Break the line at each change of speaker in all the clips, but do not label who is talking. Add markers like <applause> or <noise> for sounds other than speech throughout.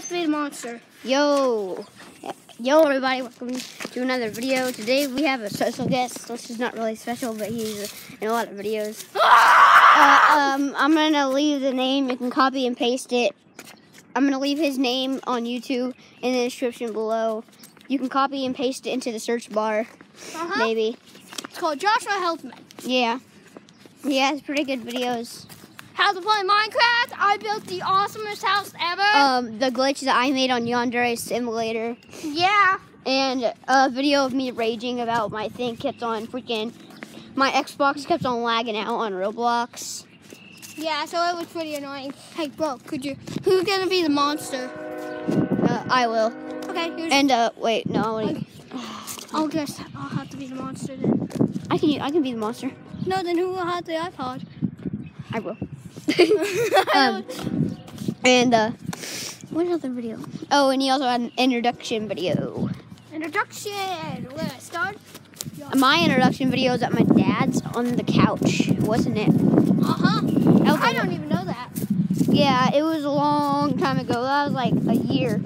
to the monster.
Yo, yo, everybody! Welcome to another video. Today we have a special guest. This is not really special, but he's in a lot of videos. <laughs> Uh, um, I'm gonna leave the name. You can copy and paste it. I'm gonna leave his name on YouTube in the description below. You can copy and paste it into the search bar,
Uh-huh.
maybe.
It's called Joshua Heldman.
Yeah, he has pretty good videos.
How to play Minecraft. I built the awesomest house ever.
Um, the glitch that I made on Yandere Simulator.
yeah.
and a video of me raging about my thing kept on freaking my Xbox kept on lagging out on Roblox.
Yeah, so it was pretty annoying. Hey, bro, could you? Who's gonna be the monster?
Uh, I will.
Okay, here's.
And uh, wait, no, I wanna-
I'll guess I'll have to be the monster then.
I can I can be the monster.
No, then who will have the iPod?
I will. <laughs> um, and uh, what other video? Oh, and he also had an introduction video.
Introduction. Where I start?
My introduction video is at my dad's on the couch, wasn't it?
Uh huh.
Was
I don't even know that.
Yeah, it was a long time ago. That was like a year.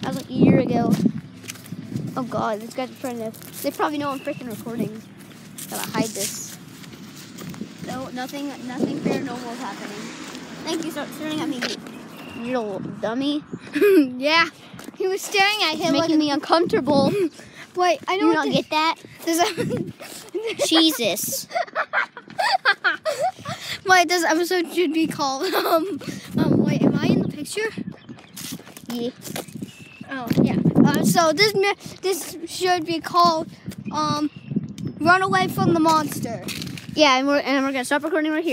That was like a year ago. Oh god, this guy's trying to. They probably know I'm freaking recording. Gotta hide this. No, nothing, nothing paranormal is happening. Thank you for staring at me, you little dummy. <laughs>
yeah. He was staring at him
Making
like
me uncomfortable. <laughs>
Wait, I know
You
the-
get that? <laughs>
There's a
Jesus.
Wait, this episode should be called um um wait, am I in the picture?
Yeah.
Oh yeah. Uh, so this this should be called um Run away from the monster.
Yeah, and we're and we're gonna stop recording right here.